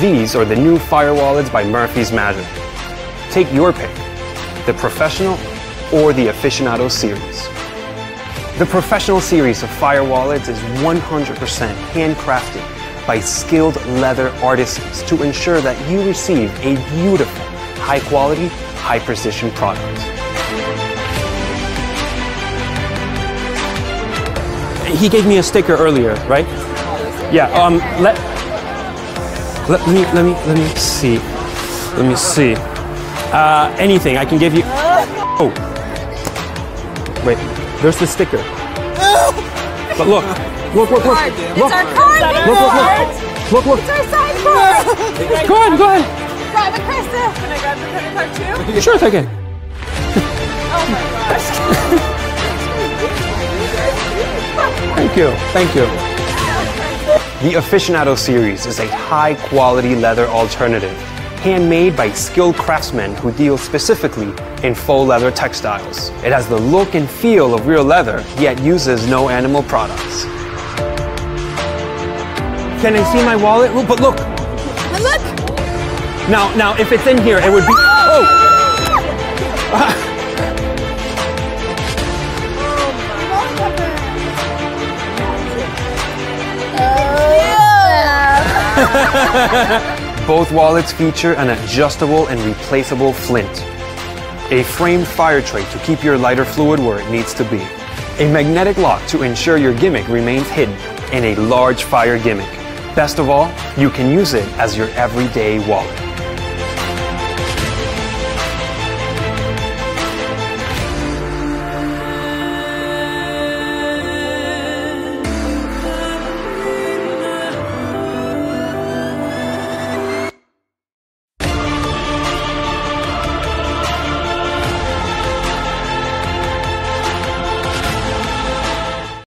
These are the new Fire Wallets by Murphy's Magic. Take your pick, the Professional or the Aficionado series. The Professional series of Fire Wallets is 100% handcrafted by skilled leather artisans to ensure that you receive a beautiful, high quality, high precision product. He gave me a sticker earlier, right? Yeah, um, let, let me, let me, let me see. Let me see. Uh, anything, I can give you. Oh. Wait, there's the sticker. But look, look, look, look. It's Look, our card. look, look, look. Look, look. It's our sign card. Go ahead, go ahead. Grab it, Krista. Can I grab the credit card too? Sure thing. Oh my gosh. Thank you, thank you. The Aficionado series is a high quality leather alternative, handmade by skilled craftsmen who deal specifically in faux leather textiles. It has the look and feel of real leather, yet uses no animal products. Can I see my wallet? Oh, But look, look. now, now, if it's in here, it would be. Oh! Both wallets feature an adjustable and replaceable flint, a framed fire tray to keep your lighter fluid where it needs to be, a magnetic lock to ensure your gimmick remains hidden, and a large fire gimmick. Best of all, you can use it as your everyday wallet.